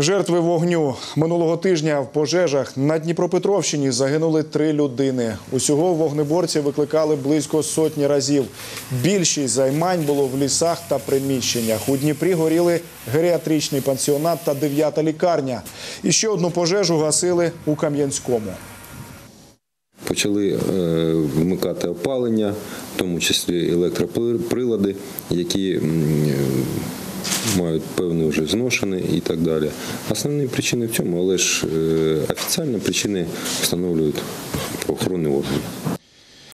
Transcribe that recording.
Жертви вогню минулого тижня в пожежах на Дніпропетровщині загинули три людини. Усього вогнеборці викликали близько сотні разів. Більшість займань було в лісах та приміщеннях. У Дніпрі горіли геріатричний пансіонат та дев'ята лікарня. І ще одну пожежу гасили у Кам'янському. Почали е, вмикати опалення, в тому числі електроприлади, які мають певні вже зношені і так далі. Основні причини в цьому, але ж е, офіційні причини встановлюють правоохоронні органи.